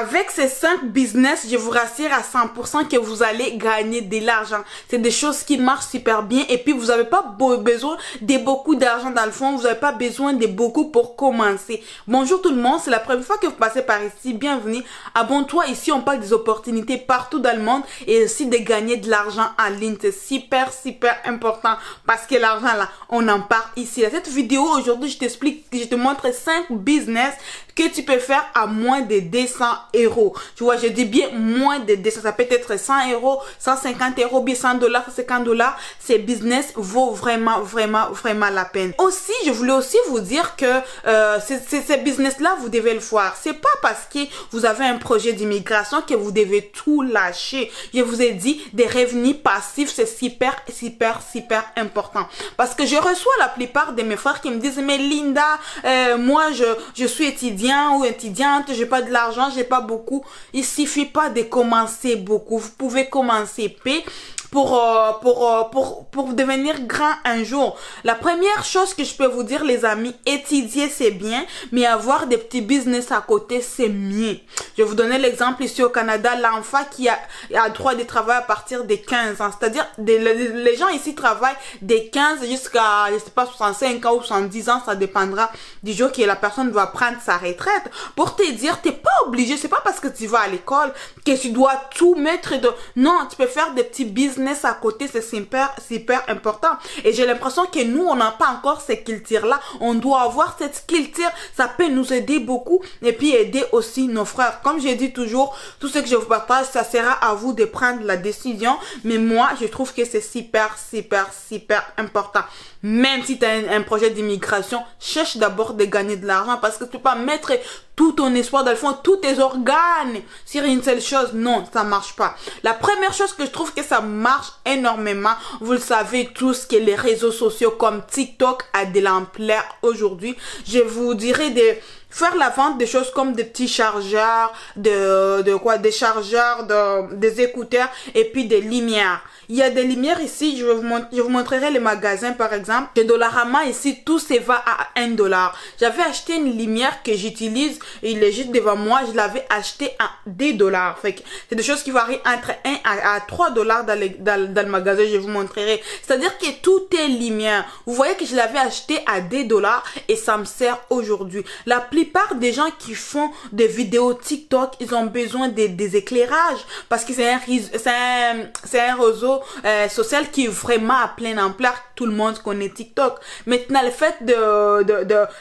Avec ces 5 business, je vous rassure à 100% que vous allez gagner de l'argent. C'est des choses qui marchent super bien et puis vous n'avez pas besoin de beaucoup d'argent dans le fond. Vous n'avez pas besoin de beaucoup pour commencer. Bonjour tout le monde, c'est la première fois que vous passez par ici. Bienvenue. Abonne-toi. Ici, on parle des opportunités partout dans le monde et aussi de gagner de l'argent en ligne. C'est super, super important parce que l'argent là, on en parle ici. Dans cette vidéo, aujourd'hui, je t'explique, je te montre 5 business que tu peux faire à moins de 200 euros. Tu vois, je dis bien moins de 200. Ça peut être 100 euros, 150 euros, bien 100 dollars, 50 dollars. Ces business vaut vraiment, vraiment, vraiment la peine. Aussi, je voulais aussi vous dire que euh, ces business-là, vous devez le voir. C'est pas parce que vous avez un projet d'immigration que vous devez tout lâcher. Je vous ai dit, des revenus passifs, c'est super, super, super important. Parce que je reçois la plupart de mes frères qui me disent, mais Linda, euh, moi, je, je suis étudiant ou étudiante, j'ai pas de l'argent, j'ai pas beaucoup. Il suffit pas de commencer beaucoup. Vous pouvez commencer P pour, euh, pour, euh, pour, pour devenir grand un jour. La première chose que je peux vous dire, les amis, étudier c'est bien, mais avoir des petits business à côté, c'est mieux. Je vais vous donner l'exemple ici au Canada, l'enfant qui a, a droit de travailler à partir des 15 ans. C'est-à-dire, les gens ici travaillent des 15 jusqu'à, je sais pas, 65 ans ou 70 ans, ça dépendra du jour que la personne va prendre sa retraite. Pour te dire, t'es pas obligé, c'est pas parce que tu vas à l'école que tu dois tout mettre de, non, tu peux faire des petits business à côté, c'est super, super important. Et j'ai l'impression que nous, on n'a pas encore cette culture-là. On doit avoir cette culture. Ça peut nous aider beaucoup et puis aider aussi nos frères. Comme j'ai dit toujours, tout ce que je vous partage, ça sera à vous de prendre la décision. Mais moi, je trouve que c'est super, super, super important. Même si tu as un, projet d'immigration, cherche d'abord de gagner de l'argent parce que tu peux pas mettre tout ton espoir dans le fond, tous tes organes sur une seule chose. Non, ça marche pas. La première chose que je trouve que ça marche énormément, vous le savez tous que les réseaux sociaux comme TikTok a de l'ampleur aujourd'hui. Je vous dirais de faire la vente des choses comme des petits chargeurs, de, de quoi, des chargeurs, de, des écouteurs et puis des lumières. Il y a des lumières ici, je, vous, je vous montrerai les magasins par exemple. De Dollarama ici, tout se va à 1 dollar. J'avais acheté une lumière que j'utilise, il est juste devant moi, je l'avais acheté à 10 dollars. Fait c'est des choses qui varient entre 1 à, 3 dollars dans, dans, dans, le magasin, je vous montrerai. C'est-à-dire que tout est lumière. Vous voyez que je l'avais acheté à 10 dollars et ça me sert aujourd'hui. La plupart des gens qui font des vidéos TikTok, ils ont besoin des, des éclairages parce que c'est un, un, un réseau euh, social qui est vraiment à plein ampleur. Tout le monde connaît TikTok. Maintenant, le fait de,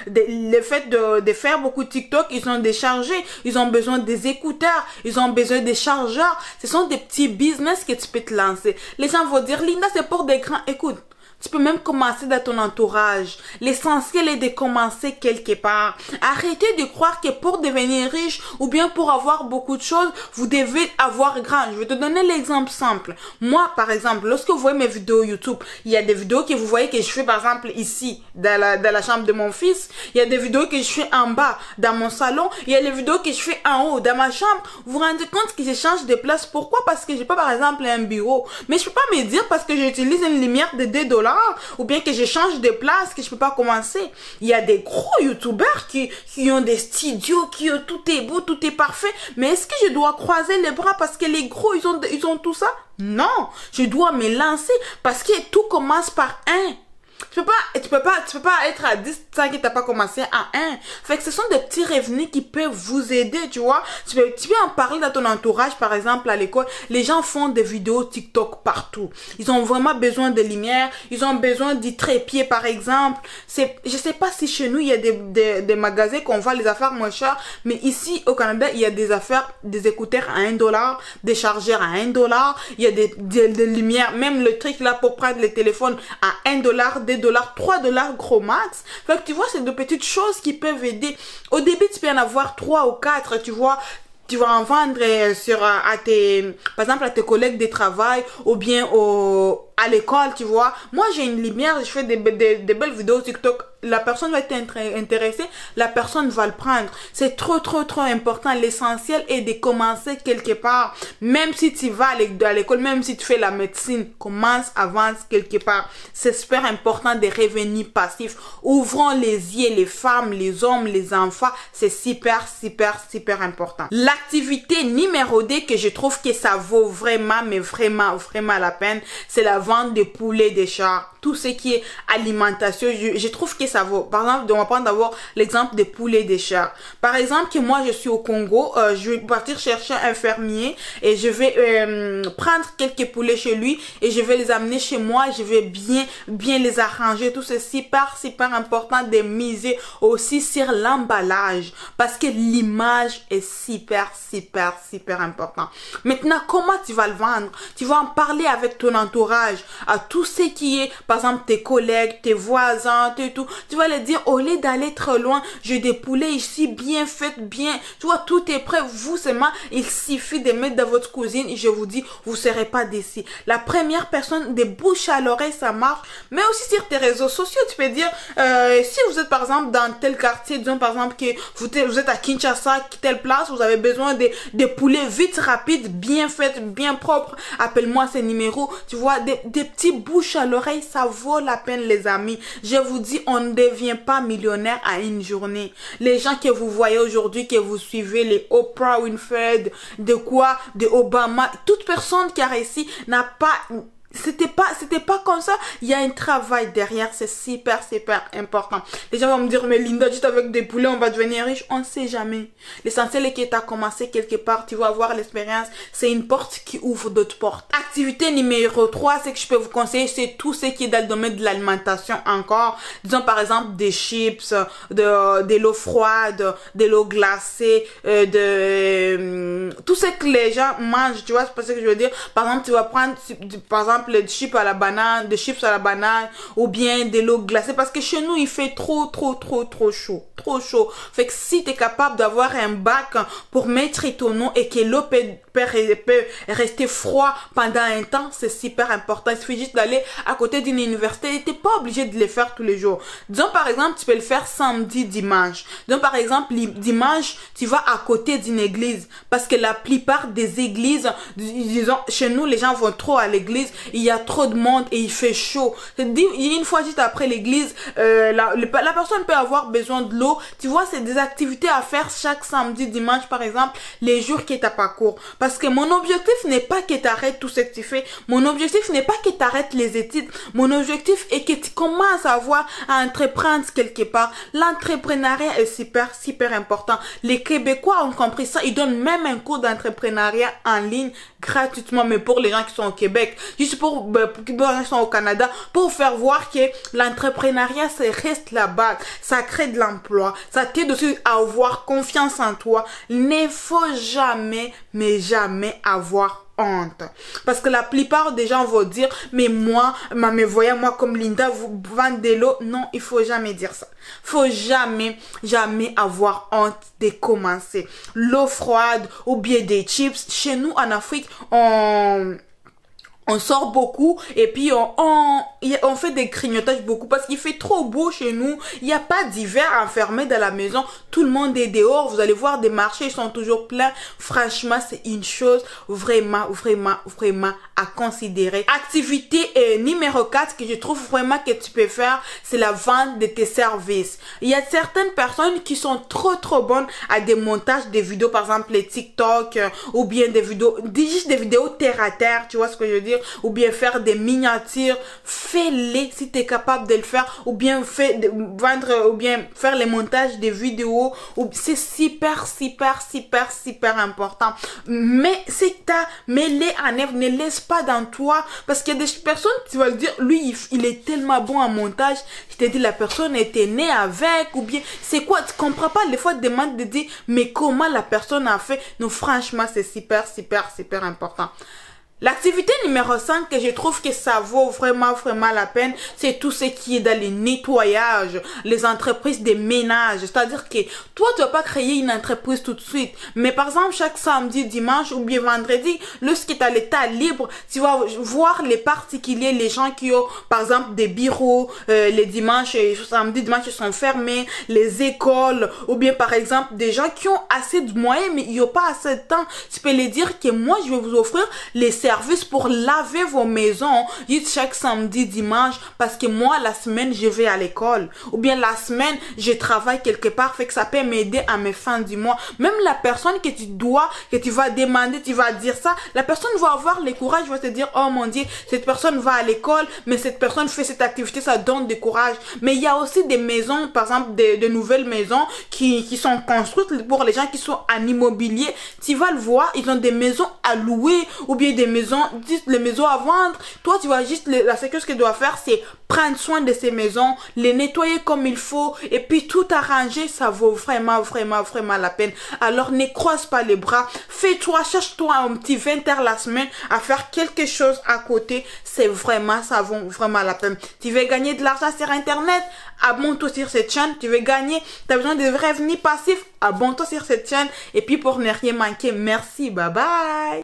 le fait de, faire beaucoup de TikTok, ils ont déchargé, ils ont besoin des écouteurs, ils ont besoin des chargeurs. Ce sont des petits business que tu peux te lancer. Les gens vont dire, Linda, c'est pour des grands. Écoute, tu peux même commencer dans ton entourage. L'essentiel est de commencer quelque part. Arrêtez de croire que pour devenir riche ou bien pour avoir beaucoup de choses, vous devez avoir grand. Je vais te donner l'exemple simple. Moi, par exemple, lorsque vous voyez mes vidéos YouTube, il y a des vidéos que vous voyez que je fais, par exemple, ici, dans la, dans la chambre de mon fils. Il y a des vidéos que je fais en bas, dans mon salon. Il y a des vidéos que je fais en haut, dans ma chambre. Vous vous rendez compte que je change de place. Pourquoi? Parce que j'ai pas, par exemple, un bureau. Mais je peux pas me dire parce que j'utilise une lumière de 2 dollars ou bien que je change de place, que je peux pas commencer. Il y a des gros youtubeurs qui, qui ont des studios, qui ont tout est beau, tout est parfait. Mais est-ce que je dois croiser les bras parce que les gros, ils ont, ils ont tout ça? Non, je dois me lancer parce que tout commence par un. Tu peux pas, tu peux pas, tu peux pas être à 10 tant que t'as pas commencé à 1. Fait que ce sont des petits revenus qui peuvent vous aider, tu vois. Tu peux, tu peux en parler dans ton entourage, par exemple, à l'école. Les gens font des vidéos TikTok partout. Ils ont vraiment besoin de lumière. Ils ont besoin du trépied, par exemple. C'est, je sais pas si chez nous, il y a des, des, des magasins qu'on vend les affaires moins chères. Mais ici, au Canada, il y a des affaires, des écouteurs à 1 dollar, des chargeurs à 1 dollar. Il y a des, des, des lumières, même le truc là pour prendre le téléphone à 1 dollar, 2 dollars, 3 dollars gros max. Fait que tu vois, c'est de petites choses qui peuvent aider. Au début, tu peux en avoir 3 ou 4, tu vois tu vas en vendre euh, sur euh, à tes par exemple à tes collègues de travail ou bien au à l'école, tu vois. Moi, j'ai une lumière, je fais des, des, des belles vidéos TikTok la personne va être intéressée, la personne va le prendre. C'est trop, trop, trop important. L'essentiel est de commencer quelque part. Même si tu vas à l'école, même si tu fais la médecine, commence, avance quelque part. C'est super important des revenus passifs. Ouvrons les yeux, les femmes, les hommes, les enfants. C'est super, super, super important. L'activité numéro 2 que je trouve que ça vaut vraiment, mais vraiment, vraiment la peine, c'est la vente de poulets, des chars. Tout ce qui est alimentation, je, trouve que ça vaut. Par exemple, on va prendre d'abord l'exemple des poulets des chats. Par exemple, que moi je suis au Congo, euh, je vais partir chercher un fermier et je vais euh, prendre quelques poulets chez lui et je vais les amener chez moi. Je vais bien, bien les arranger. Tout c'est super, super important de miser aussi sur l'emballage parce que l'image est super, super, super important. Maintenant, comment tu vas le vendre? Tu vas en parler avec ton entourage, à tout ce qui est, par exemple, tes collègues, tes voisins, tout tu vas leur dire, au lieu d'aller trop loin, j'ai des poulets ici bien faits, bien. Tu vois, tout est prêt. Vous seulement, il suffit de mettre dans votre cuisine. je vous dis, vous serez pas déçus. La première personne, des bouches à l'oreille, ça marche. Mais aussi sur tes réseaux sociaux, tu peux dire, euh, si vous êtes par exemple dans tel quartier, disons par exemple que vous, vous êtes à Kinshasa, telle place, vous avez besoin de, des poulets vite, rapides, bien faits, bien propres. Appelle-moi ces numéros. Tu vois, des, des petits bouches à l'oreille, ça vaut la peine, les amis. Je vous dis, on ne devient pas millionnaire à une journée. Les gens que vous voyez aujourd'hui, que vous suivez, les Oprah Winfrey, de quoi, de Obama, toute personne qui a réussi n'a pas c'était pas c'était pas comme ça. Il y a un travail derrière c'est super super important. Les gens vont me dire mais Linda juste avec des poulets on va devenir riche. On ne sait jamais. L'essentiel est que tu as commencé quelque part tu vas avoir l'expérience. C'est une porte qui ouvre d'autres portes. Activité numéro 3 c'est que je peux vous conseiller c'est tout ce qui est dans le domaine de l'alimentation encore. Disons par exemple des chips de de l'eau froide de l'eau glacée euh, de euh, tout ce que les gens mangent tu vois c'est pas ce que je veux dire. Par exemple tu vas prendre par exemple les chips à la banane, des chips à la banane ou bien de l'eau glacée parce que chez nous il fait trop trop trop trop chaud, trop chaud. Fait que si tu es capable d'avoir un bac pour mettre ton nom et que l'eau peut, peut, rester froid pendant un temps, c'est super important. Il suffit juste d'aller à côté d'une université t'es pas obligé de le faire tous les jours. Disons par exemple, tu peux le faire samedi, dimanche. Disons par exemple, dimanche, tu vas à côté d'une église parce que la plupart des églises, disons, chez nous, les gens vont trop à l'église il y a trop de monde et il fait chaud. Une fois juste après l'église, euh, la, personne peut avoir besoin de l'eau. Tu vois, c'est des activités à faire chaque samedi, dimanche par exemple, les jours qui est à pas court. Parce que mon objectif n'est pas que tu arrêtes tout ce que tu fais. Mon objectif n'est pas que tu les études. Mon objectif est que tu commences à avoir à entreprendre quelque part. L'entrepreneuriat est super, super important. Les Québécois ont compris ça. Ils donnent même un cours d'entrepreneuriat en ligne gratuitement, mais pour les gens qui sont au Québec. Juste pour, ben, pour les gens qui sont au Canada, pour faire voir que l'entrepreneuriat, ça reste la base. Ça crée de l'emploi. Ça t'aide aussi à avoir confiance en toi. Il ne faut jamais, mais jamais avoir honte. Parce que la plupart des gens vont dire, mais moi, ma, me voyez moi comme Linda, vous vendez l'eau. Non, il faut jamais dire ça. Faut jamais, jamais avoir honte de commencer. L'eau froide ou bien des chips. Chez nous, en Afrique, on, on sort beaucoup et puis on, on, on fait des grignotages beaucoup parce qu'il fait trop beau chez nous. Il n'y a pas d'hiver enfermé dans la maison. Tout le monde est dehors. Vous allez voir des marchés, ils sont toujours pleins. Franchement, c'est une chose vraiment, vraiment, vraiment à considérer. Activité euh, numéro 4 que je trouve vraiment que tu peux faire, c'est la vente de tes services. Il y a certaines personnes qui sont trop, trop bonnes à des montages de vidéos, par exemple les TikTok euh, ou bien des vidéos, juste des vidéos terre à terre, tu vois ce que je veux dire? ou bien faire des miniatures, fais-les si tu capable de le faire ou bien fait, vendre ou bien faire les montages des vidéos ou c'est super super super super important. Mais c'est ta mets-les en œuvre, ne laisse pas dans toi parce qu'il y a des personnes tu vas le dire lui il, est tellement bon en montage, je t'ai dit la personne était née avec ou bien c'est quoi tu comprends pas des fois tu demandes de dire mais comment la personne a fait? Non franchement c'est super super super important. L'activité numéro 5 que je trouve que ça vaut vraiment, vraiment la peine, c'est tout ce qui est dans les nettoyages, les entreprises des ménages. C'est-à-dire que toi, tu vas pas créer une entreprise tout de suite. Mais par exemple, chaque samedi, dimanche ou bien vendredi, lorsque tu as l'état libre, tu vas voir les particuliers, les gens qui ont, par exemple, des bureaux, euh, les dimanches, et samedi, dimanche, ils sont fermés, les écoles, ou bien par exemple, des gens qui ont assez de moyens, mais ils n'ont pas assez de temps. Tu peux les dire que moi, je vais vous offrir les service pour laver vos maisons chaque samedi, dimanche, parce que moi, la semaine, je vais à l'école. Ou bien la semaine, je travaille quelque part, fait que ça peut m'aider à mes fins du mois. Même la personne que tu dois, que tu vas demander, tu vas dire ça, la personne va avoir le courage, va te dire, oh mon Dieu, cette personne va à l'école, mais cette personne fait cette activité, ça donne du courage. Mais il y a aussi des maisons, par exemple, de, nouvelles maisons qui, qui sont construites pour les gens qui sont en immobilier. Tu vas le voir, ils ont des maisons à louer ou bien des maisons maisons, les maisons à vendre. Toi, tu vas juste, la tu dois faire, c'est prendre soin de ces maisons, les nettoyer comme il faut, et puis tout arranger, ça vaut vraiment, vraiment, vraiment la peine. Alors, ne croise pas les bras. Fais-toi, cherche-toi un petit 20 heures la semaine à faire quelque chose à côté. C'est vraiment, ça vaut vraiment la peine. Tu veux gagner de l'argent sur Internet? Abonne-toi sur cette chaîne. Tu veux gagner, tu as besoin de revenus passifs? Abonne-toi sur cette chaîne. Et puis, pour ne rien manquer, merci. Bye bye.